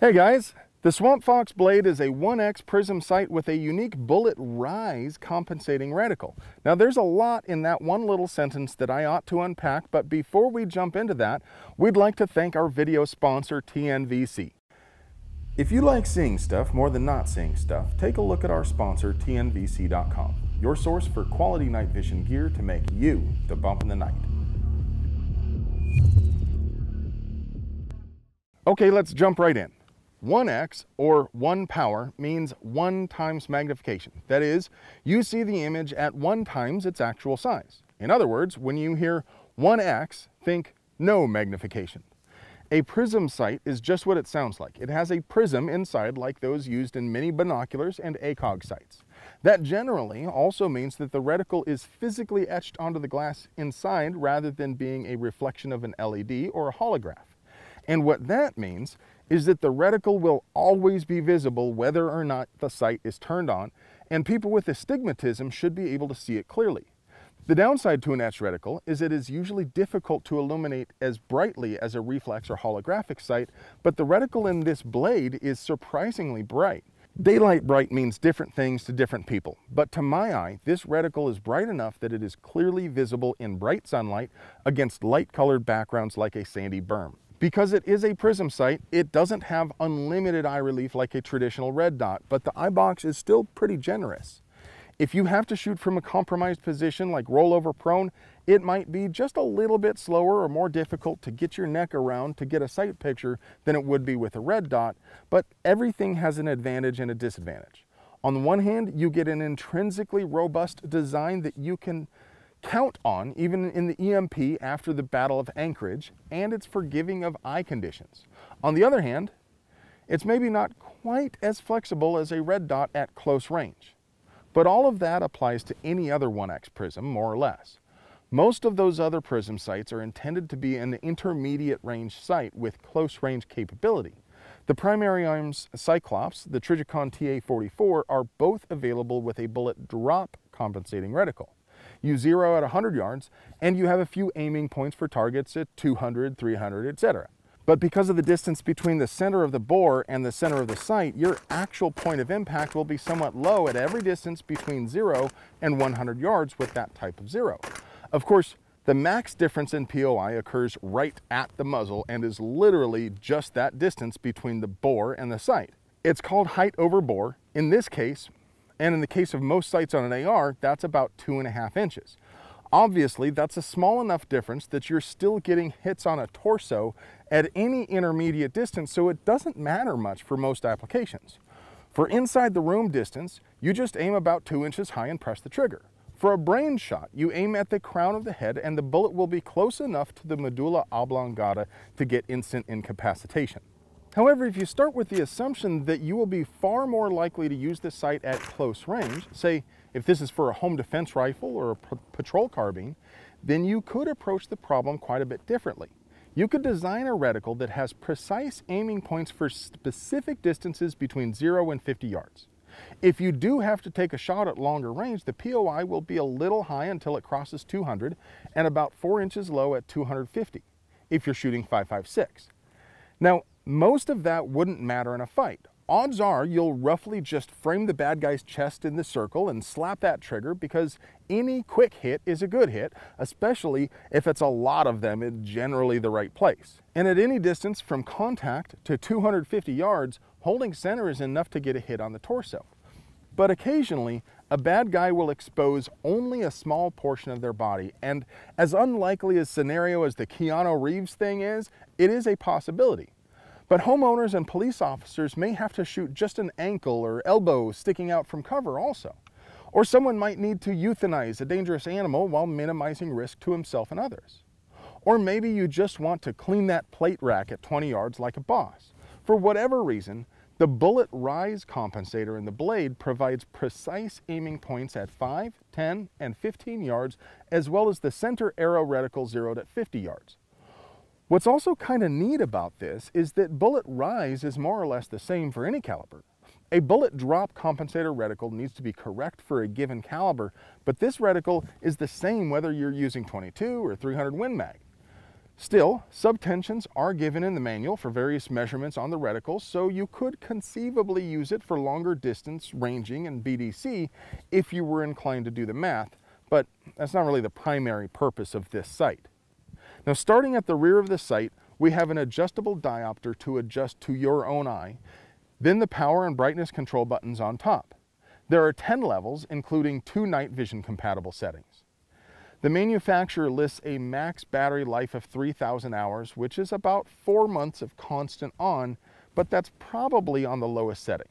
Hey guys, the Swamp Fox blade is a 1X prism sight with a unique bullet rise compensating reticle. Now there's a lot in that one little sentence that I ought to unpack, but before we jump into that, we'd like to thank our video sponsor TNVC. If you like seeing stuff more than not seeing stuff, take a look at our sponsor TNVC.com, your source for quality night vision gear to make you the bump in the night. Okay, let's jump right in. 1x or 1 power means 1 times magnification. That is, you see the image at 1 times its actual size. In other words, when you hear 1x, think no magnification. A prism sight is just what it sounds like. It has a prism inside like those used in many binoculars and ACOG sights. That generally also means that the reticle is physically etched onto the glass inside rather than being a reflection of an LED or a holograph. And what that means is that the reticle will always be visible whether or not the sight is turned on, and people with astigmatism should be able to see it clearly. The downside to an etched reticle is it is usually difficult to illuminate as brightly as a reflex or holographic sight, but the reticle in this blade is surprisingly bright. Daylight bright means different things to different people, but to my eye, this reticle is bright enough that it is clearly visible in bright sunlight against light-colored backgrounds like a sandy berm. Because it is a prism sight, it doesn't have unlimited eye relief like a traditional red dot, but the eye box is still pretty generous. If you have to shoot from a compromised position like rollover prone, it might be just a little bit slower or more difficult to get your neck around to get a sight picture than it would be with a red dot, but everything has an advantage and a disadvantage. On the one hand, you get an intrinsically robust design that you can count on even in the EMP after the Battle of Anchorage, and it's forgiving of eye conditions. On the other hand, it's maybe not quite as flexible as a red dot at close range. But all of that applies to any other 1X prism, more or less. Most of those other prism sights are intended to be an intermediate range sight with close range capability. The primary arms Cyclops, the Trijicon TA44, are both available with a bullet drop compensating reticle. You zero at 100 yards, and you have a few aiming points for targets at 200, 300, etc. But because of the distance between the center of the bore and the center of the sight, your actual point of impact will be somewhat low at every distance between 0 and 100 yards with that type of zero. Of course, the max difference in POI occurs right at the muzzle and is literally just that distance between the bore and the sight. It's called height over bore. In this case, and in the case of most sights on an AR, that's about two and a half inches. Obviously, that's a small enough difference that you're still getting hits on a torso at any intermediate distance, so it doesn't matter much for most applications. For inside the room distance, you just aim about two inches high and press the trigger. For a brain shot, you aim at the crown of the head and the bullet will be close enough to the medulla oblongata to get instant incapacitation. However, if you start with the assumption that you will be far more likely to use this sight at close range, say if this is for a home defense rifle or a patrol carbine, then you could approach the problem quite a bit differently. You could design a reticle that has precise aiming points for specific distances between 0 and 50 yards. If you do have to take a shot at longer range, the POI will be a little high until it crosses 200 and about 4 inches low at 250 if you're shooting 5.56. Now, most of that wouldn't matter in a fight. Odds are you'll roughly just frame the bad guy's chest in the circle and slap that trigger because any quick hit is a good hit, especially if it's a lot of them in generally the right place. And at any distance from contact to 250 yards, holding center is enough to get a hit on the torso. But occasionally, a bad guy will expose only a small portion of their body, and as unlikely a scenario as the Keanu Reeves thing is, it is a possibility. But homeowners and police officers may have to shoot just an ankle or elbow sticking out from cover also. Or someone might need to euthanize a dangerous animal while minimizing risk to himself and others. Or maybe you just want to clean that plate rack at 20 yards like a boss. For whatever reason, the bullet rise compensator in the blade provides precise aiming points at 5, 10, and 15 yards, as well as the center arrow reticle zeroed at 50 yards. What's also kind of neat about this is that bullet rise is more or less the same for any caliber. A bullet drop compensator reticle needs to be correct for a given caliber, but this reticle is the same whether you're using 22 or 300 Win Mag. Still, subtensions are given in the manual for various measurements on the reticle, so you could conceivably use it for longer distance ranging and BDC if you were inclined to do the math, but that's not really the primary purpose of this sight. Now starting at the rear of the sight, we have an adjustable diopter to adjust to your own eye, then the power and brightness control buttons on top. There are 10 levels, including two night vision compatible settings. The manufacturer lists a max battery life of 3,000 hours, which is about four months of constant on, but that's probably on the lowest setting.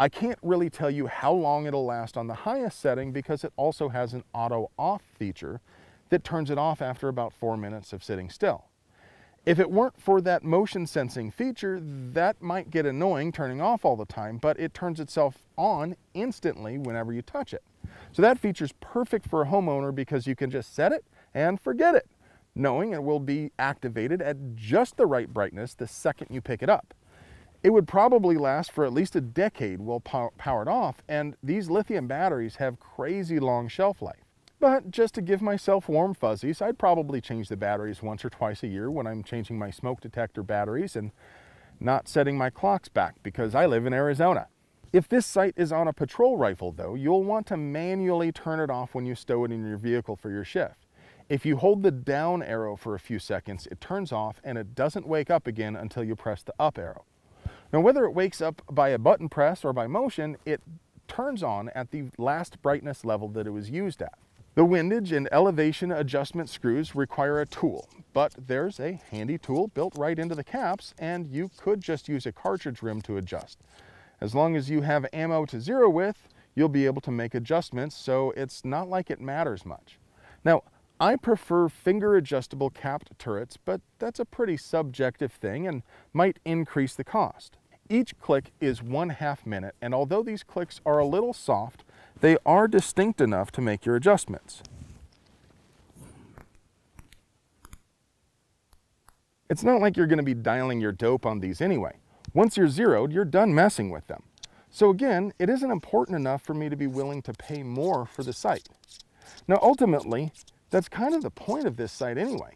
I can't really tell you how long it'll last on the highest setting because it also has an auto off feature that turns it off after about four minutes of sitting still. If it weren't for that motion sensing feature, that might get annoying turning off all the time, but it turns itself on instantly whenever you touch it. So that feature is perfect for a homeowner because you can just set it and forget it, knowing it will be activated at just the right brightness the second you pick it up. It would probably last for at least a decade while powered off, and these lithium batteries have crazy long shelf life. But just to give myself warm fuzzies, I'd probably change the batteries once or twice a year when I'm changing my smoke detector batteries and not setting my clocks back because I live in Arizona. If this sight is on a patrol rifle though, you'll want to manually turn it off when you stow it in your vehicle for your shift. If you hold the down arrow for a few seconds, it turns off and it doesn't wake up again until you press the up arrow. Now whether it wakes up by a button press or by motion, it turns on at the last brightness level that it was used at. The windage and elevation adjustment screws require a tool, but there's a handy tool built right into the caps and you could just use a cartridge rim to adjust. As long as you have ammo to zero with, you'll be able to make adjustments, so it's not like it matters much. Now, I prefer finger adjustable capped turrets, but that's a pretty subjective thing and might increase the cost. Each click is one half minute, and although these clicks are a little soft, they are distinct enough to make your adjustments. It's not like you're going to be dialing your dope on these anyway. Once you're zeroed, you're done messing with them. So again, it isn't important enough for me to be willing to pay more for the sight. Now ultimately, that's kind of the point of this sight anyway.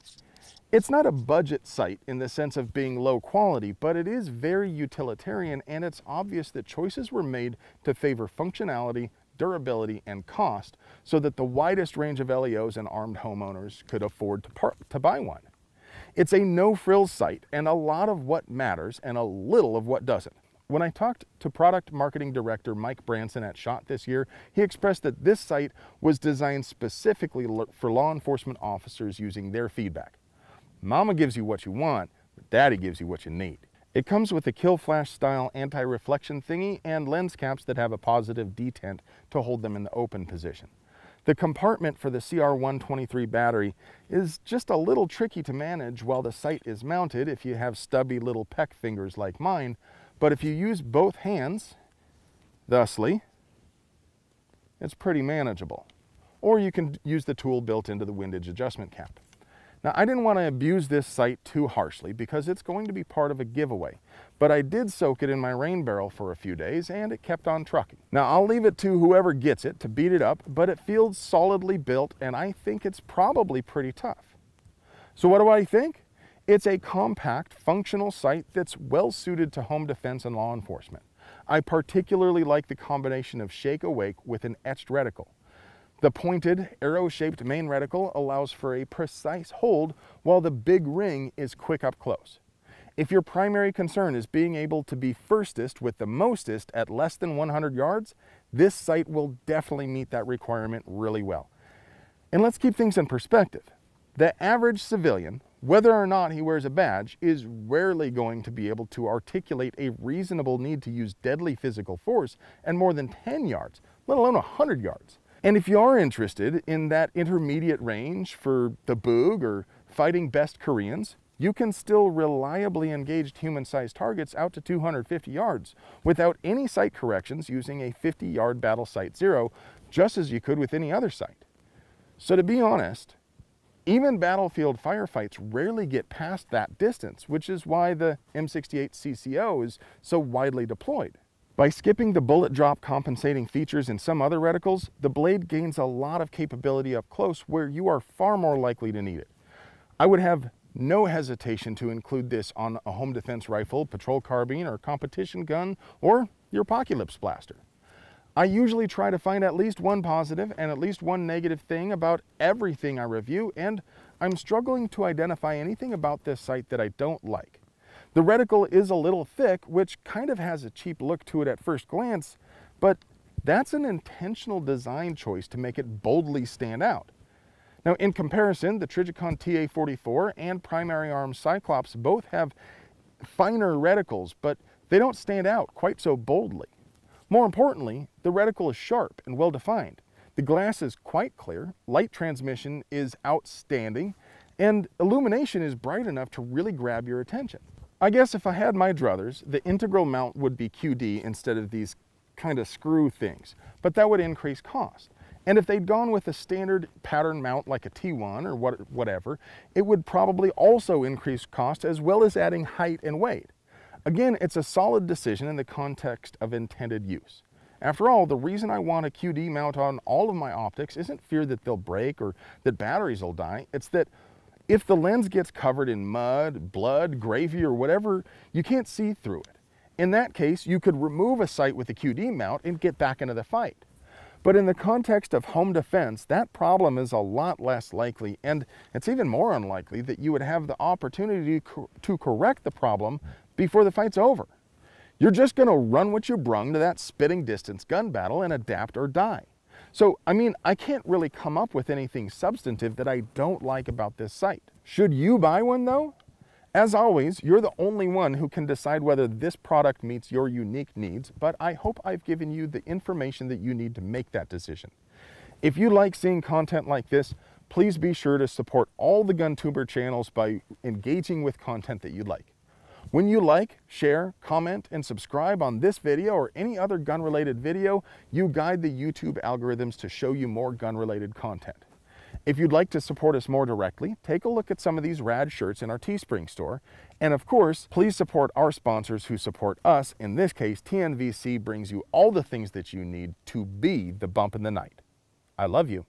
It's not a budget sight in the sense of being low quality, but it is very utilitarian and it's obvious that choices were made to favor functionality, durability, and cost so that the widest range of LEOs and armed homeowners could afford to, to buy one. It's a no-frills sight and a lot of what matters and a little of what doesn't. When I talked to product marketing director Mike Branson at SHOT this year, he expressed that this sight was designed specifically for law enforcement officers using their feedback. Mama gives you what you want, but daddy gives you what you need. It comes with a kill flash style anti-reflection thingy and lens caps that have a positive detent to hold them in the open position. The compartment for the CR123 battery is just a little tricky to manage while the sight is mounted if you have stubby little peck fingers like mine, but if you use both hands, thusly, it's pretty manageable. Or you can use the tool built into the windage adjustment cap. Now, I didn't want to abuse this sight too harshly because it's going to be part of a giveaway, but I did soak it in my rain barrel for a few days and it kept on trucking. Now, I'll leave it to whoever gets it to beat it up, but it feels solidly built and I think it's probably pretty tough. So what do I think? It's a compact, functional sight that's well suited to home defense and law enforcement. I particularly like the combination of shake awake with an etched reticle. The pointed, arrow-shaped main reticle allows for a precise hold, while the big ring is quick up close. If your primary concern is being able to be firstest with the mostest at less than 100 yards, this sight will definitely meet that requirement really well. And let's keep things in perspective. The average civilian, whether or not he wears a badge, is rarely going to be able to articulate a reasonable need to use deadly physical force and more than 10 yards, let alone 100 yards. And if you are interested in that intermediate range for the Boog or fighting best Koreans, you can still reliably engage human-sized targets out to 250 yards without any sight corrections using a 50-yard battle sight zero, just as you could with any other sight. So to be honest, even battlefield firefights rarely get past that distance, which is why the M68 CCO is so widely deployed. By skipping the bullet drop compensating features in some other reticles, the blade gains a lot of capability up close where you are far more likely to need it. I would have no hesitation to include this on a home defense rifle, patrol carbine, or competition gun, or your Apocalypse blaster. I usually try to find at least one positive and at least one negative thing about everything I review, and I'm struggling to identify anything about this sight that I don't like. The reticle is a little thick, which kind of has a cheap look to it at first glance, but that's an intentional design choice to make it boldly stand out. Now, in comparison, the Trijicon TA44 and Primary Arms Cyclops both have finer reticles, but they don't stand out quite so boldly. More importantly, the reticle is sharp and well defined. The glass is quite clear, light transmission is outstanding, and illumination is bright enough to really grab your attention. I guess if I had my druthers, the integral mount would be QD instead of these kind of screw things, but that would increase cost. And if they'd gone with a standard pattern mount like a T1 or what, whatever, it would probably also increase cost as well as adding height and weight. Again, it's a solid decision in the context of intended use. After all, the reason I want a QD mount on all of my optics isn't fear that they'll break or that batteries will die. It's that if the lens gets covered in mud, blood, gravy, or whatever, you can't see through it. In that case, you could remove a sight with a QD mount and get back into the fight. But in the context of home defense, that problem is a lot less likely, and it's even more unlikely that you would have the opportunity to correct the problem before the fight's over. You're just going to run what you brung to that spitting distance gun battle and adapt or die. So, I mean, I can't really come up with anything substantive that I don't like about this sight. Should you buy one though? As always, you're the only one who can decide whether this product meets your unique needs, but I hope I've given you the information that you need to make that decision. If you like seeing content like this, please be sure to support all the GunTuber channels by engaging with content that you like. When you like, share, comment, and subscribe on this video or any other gun-related video, you guide the YouTube algorithms to show you more gun-related content. If you'd like to support us more directly, take a look at some of these rad shirts in our Teespring store. And of course, please support our sponsors who support us. In this case, TNVC brings you all the things that you need to be the bump in the night. I love you.